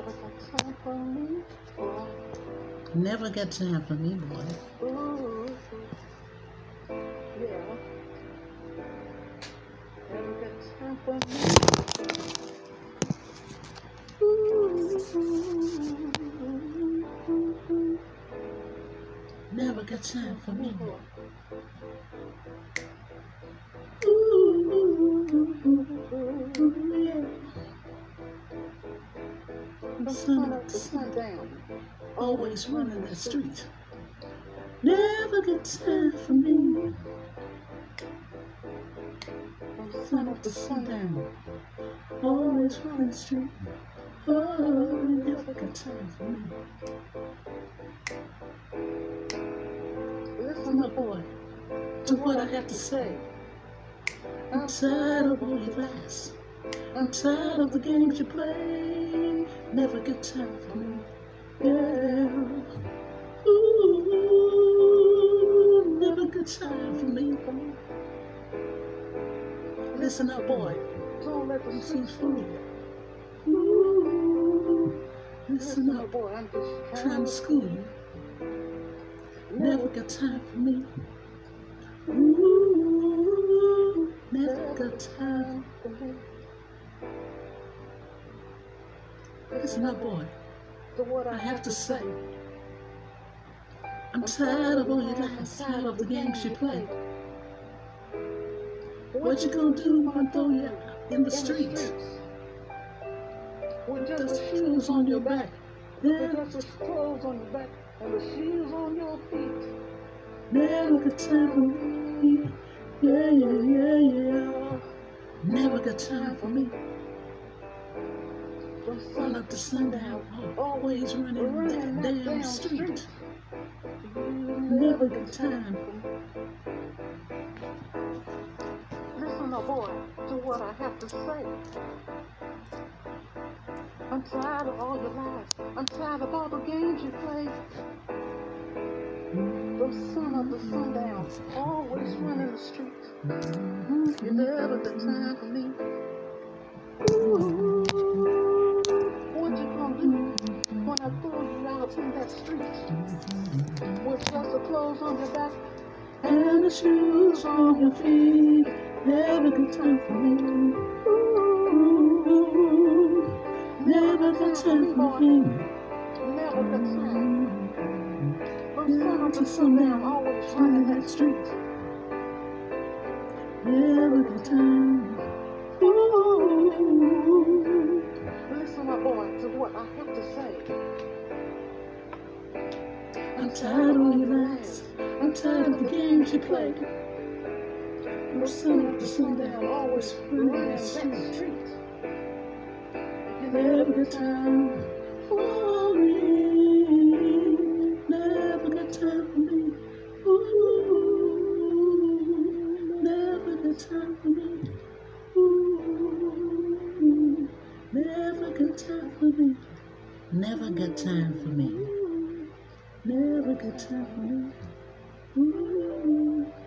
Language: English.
Never got time for me. boy. Never got time for me, boy. Ooh. Yeah. Never got time for me. Ooh. Never got time for me. Sun up to sundown. Always running that street. Never got time for me. From sun up to sundown. Always running the street. Oh, never got time for me. Listen, my boy, To what I have to say. I'm tired of all your lies. I'm tired of the games you play. Never get time for me. Yeah. Ooh, never get time for me. Listen up, boy. Don't let them fool. fool you. Ooh, listen up. boy, I'm Trying to school you. Never got time for me. Ooh, never got time. for me. Listen up, boy. To what I have to say. I'm tired of all your lies, tired of the games you play. What you gonna do when I throw you in the streets? With just shoes on your back. with Yeah, just clothes on your back and the shoes on your feet. never got time for me. Yeah, yeah, yeah, yeah. Never got time for me. Sun up to sundown, always running that damn street. Never got time. Listen, my boy, to what I have to say. I'm tired of all your lies. I'm tired of all the games you play. From sun up to sundown, always running the streets. Hmm, you never got time in that street? With just the clothes on your back And the shoes on your feet. Never got time for me. Ooh, never got time for me. Never got time. From sun to sundown, always running that street. Never got time. Ooh, tired of your lies. I'm tired of the games you play. From sun to sundown, always street. street. You Never got time for me. Never got time for me. Never got time for me. Never got time for me. Never got time for me. For me. Ooh, ooh.